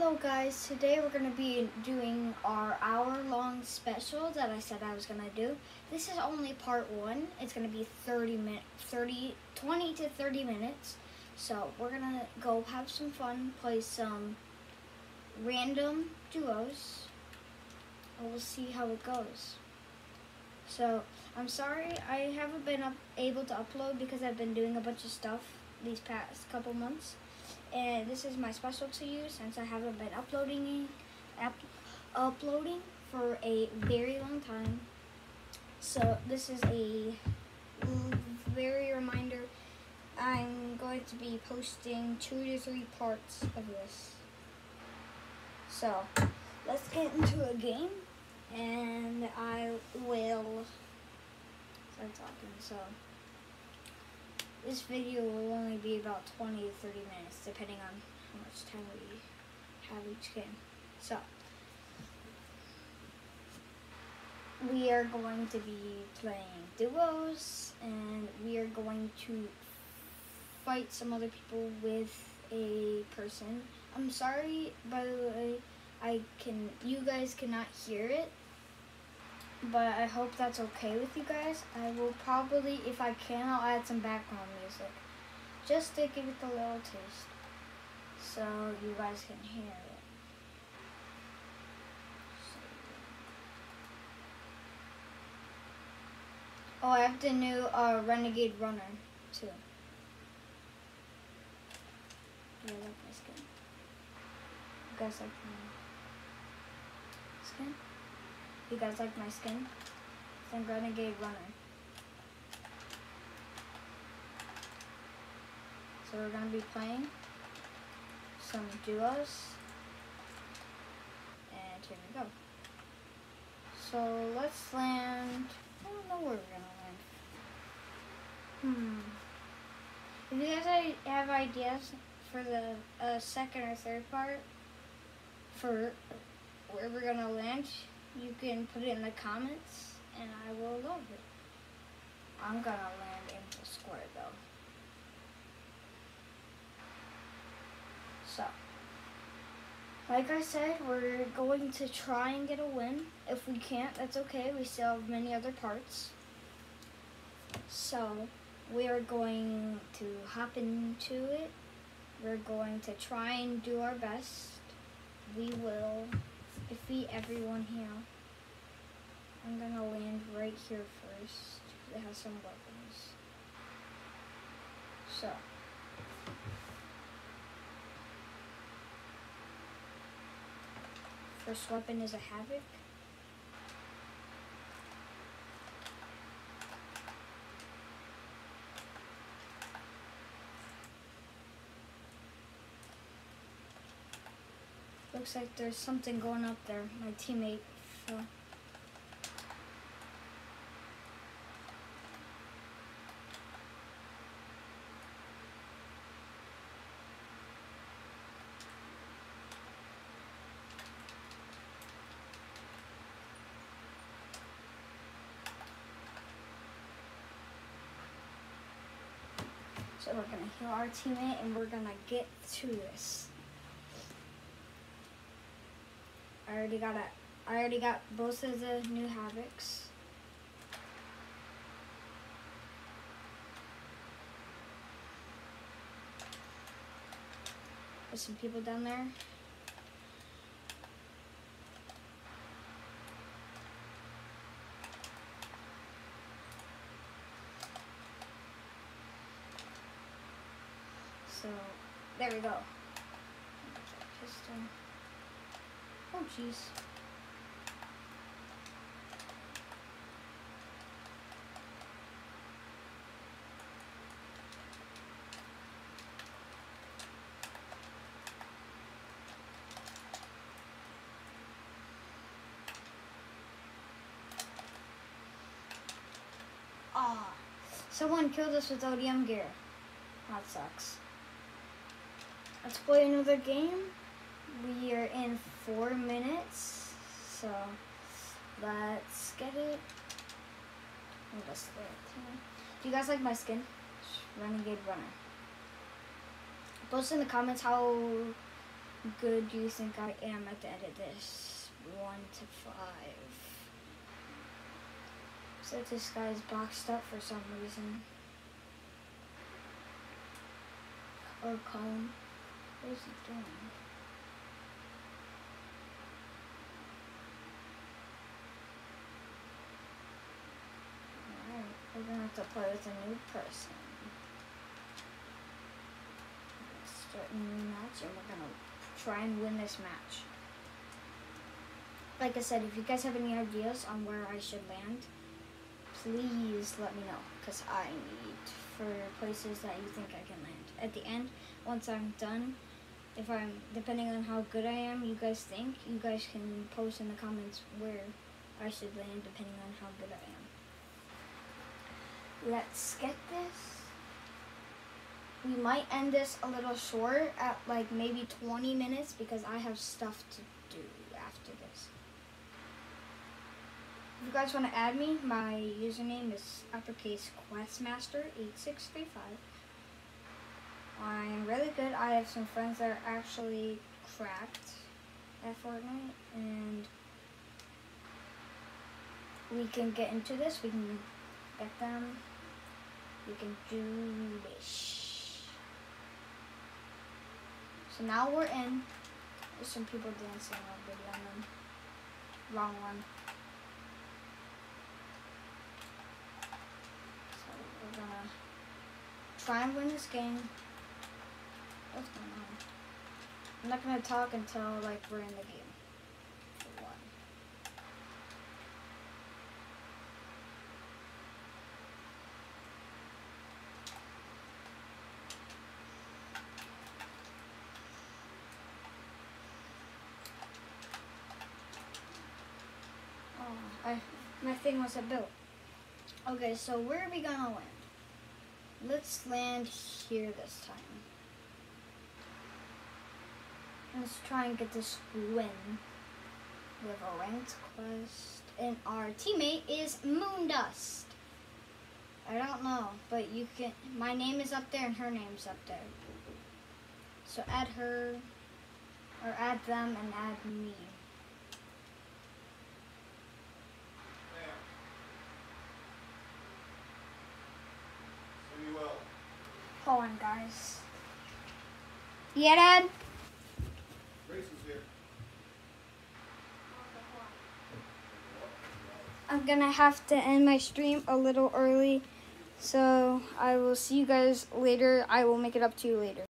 Hello guys, today we're going to be doing our hour-long special that I said I was going to do. This is only part one. It's going to be 30 minutes, 30, 20 to 30 minutes. So we're going to go have some fun, play some random duos, and we'll see how it goes. So I'm sorry I haven't been able to upload because I've been doing a bunch of stuff these past couple months and this is my special to you since I haven't been uploading up, uploading for a very long time. So this is a very reminder. I'm going to be posting two to three parts of this. So let's get into a game and I will start talking. So this video will only be about 20 to 30 minutes, depending on how much time we have each game. So, we are going to be playing duos, and we are going to fight some other people with a person. I'm sorry, by the way, I can, you guys cannot hear it, but I hope that's okay with you guys. I will probably, if I can, I'll add some background music, just to give it a little taste, so you guys can hear it. Oh, I have the new uh, Renegade Runner, too. Yeah, I like my skin. You guys like my skin? You guys like my skin? Then Renegade Runner. So we're gonna be playing some duos. And here we go. So let's land, I don't know where we're gonna land. Hmm. If you guys have ideas for the uh, second or third part, for where we're gonna land, you can put it in the comments and I will love it. I'm gonna land in the square though. So, like I said, we're going to try and get a win. If we can't, that's okay. We still have many other parts. So, we are going to hop into it. We're going to try and do our best. We will defeat everyone here. I'm gonna land right here first. It has some weapons. So. First weapon is a Havoc. Looks like there's something going up there. My teammate. So we're gonna heal our teammate and we're gonna get to this. I already got a I already got both of the new havocs. There's some people down there. So, there we go. Piston. Oh, jeez. Ah, someone killed us with ODM gear. That sucks. Let's play another game. We are in four minutes, so let's get it. Do you guys like my skin? Renegade Runner. Post in the comments how good do you think I am at the end of this? One to five. So this guy's boxed up for some reason. Or cone. What is he doing? Play with a new person. Let's start a new match and we're gonna try and win this match. Like I said, if you guys have any ideas on where I should land, please let me know because I need for places that you think I can land. At the end, once I'm done, if I'm depending on how good I am, you guys think you guys can post in the comments where I should land depending on how good I am. Let's get this. We might end this a little short at like maybe 20 minutes because I have stuff to do after this. If you guys want to add me, my username is uppercase questmaster8635. I'm really good. I have some friends that are actually cracked at Fortnite, and we can get into this. We can get them. you can do this. So now we're in. There's some people dancing already on them. Wrong one. So we're gonna try and win this game. What's going on? I'm not gonna talk until like we're in the game. For one. Oh, I my thing wasn't built. Okay, so where are we gonna land? Let's land here this time. Let's try and get this win. We have a ranked quest, and our teammate is Moondust. I don't know, but you can. My name is up there, and her name's up there. So add her, or add them, and add me. So you will. Hold on, guys. Yeah, Dad. Grace is here. I'm gonna have to end my stream a little early, so I will see you guys later. I will make it up to you later.